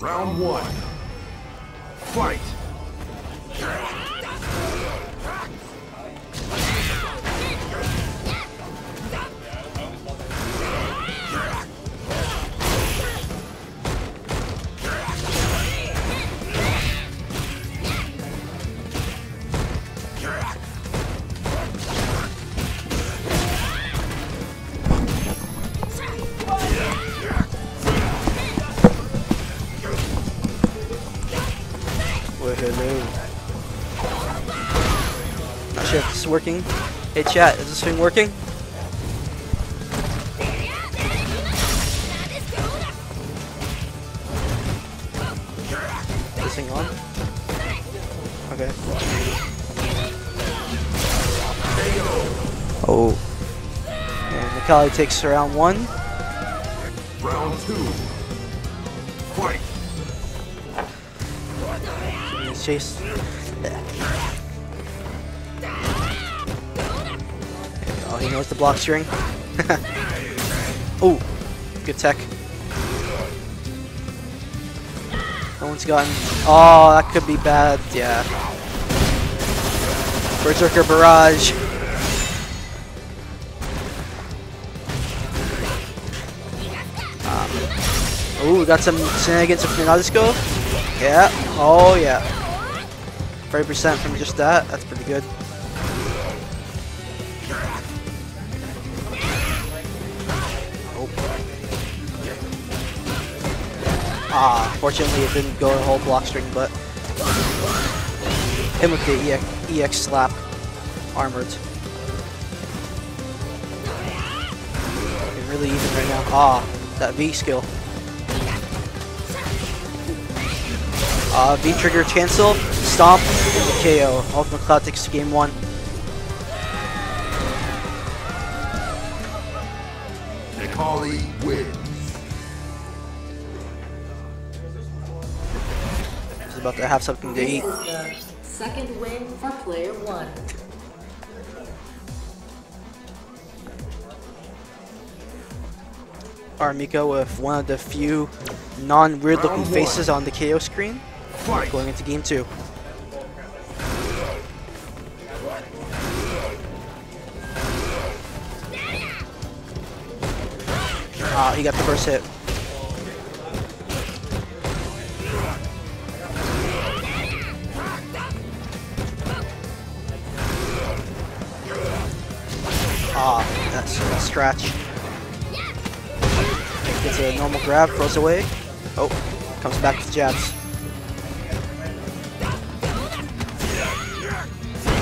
Round one. Fight! Hello. Not sure if this is working. Hey chat, is this thing working? Is this thing on? Okay. Oh. And Necalli takes round one. Round two. Fight! Chase. Oh, he knows the block string. oh, good tech. No one's gotten. Oh, that could be bad. Yeah. Berserker barrage. Ah. Oh, we got some shenanigans from Nadeshiko. Yeah. Oh, yeah. 30% from just that. That's pretty good. Oh. Ah, fortunately it didn't go a whole block string, but him with the EX, EX slap armored. Really even right now. Ah, that V skill. Uh, V trigger cancel, stomp, and the KO. Ultimacloud takes game one. Necalli wins. He's about to have something to eat. This is the second win for player one. R. Mika with one of the few non-weird looking faces on the KO screen. Going into game two. He got the first hit. Ah, that's a scratch. Gets a normal grab, throws away. Oh, comes back with jabs.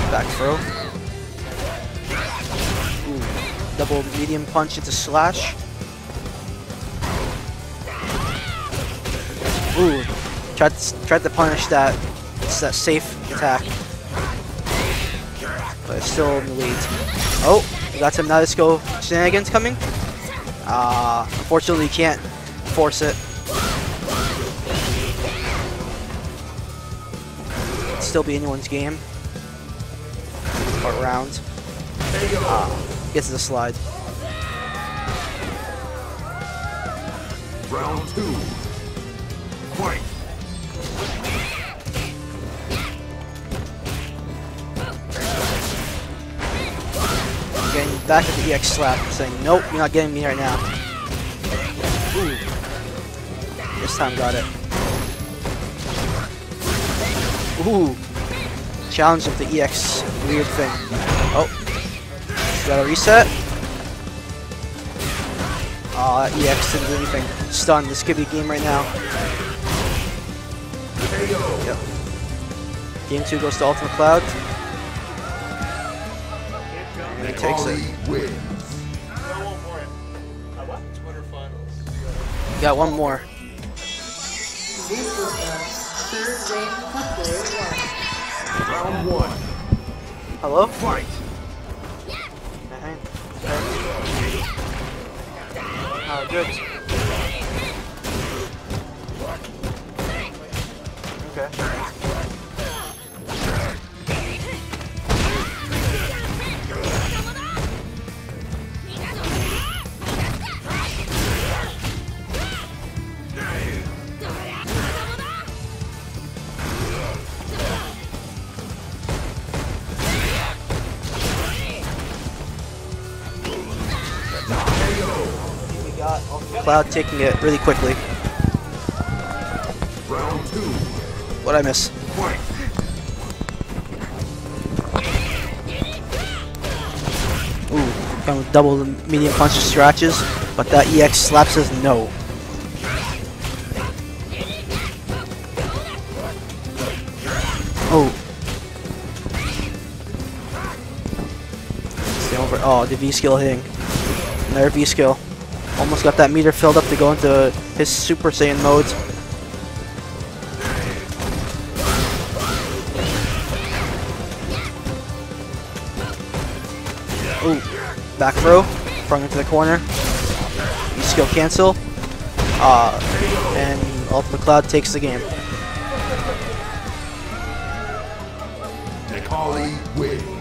Back throw. Ooh, double medium punch into slash. Ooh, tried to, tried to punish that. That safe attack. But it's still in the lead. Oh, we got some Nadeshiko shenanigans coming. Ah, unfortunately you can't force it. It'd still be anyone's game. Or round. Ah, gets the slide. Round two. Fight! Getting back at the EX slap, saying, nope, you're not getting me right now. Ooh. This time got it. Ooh. Challenge of the EX weird thing. Oh. Got a reset. Aw, that EX didn't do anything. Stun. This could be game right now. Yep. Game two goes to Ultimacloud. And he takes it. Wins. Got one more. This is the third win for player one. Round one. Hello? Fight! Oh, good. Okay. Cloud taking it really quickly. What I miss? Ooh, kind of double the medium punch scratches, but that EX slap says no. Oh. Stay over. Oh, the V skill hitting. Another V skill. Almost got that meter filled up to go into his Super Saiyan modes. Ooh, back throw, sprung into the corner. V skill cancel. Uh, and Ultimacloud takes the game. Necalli wins.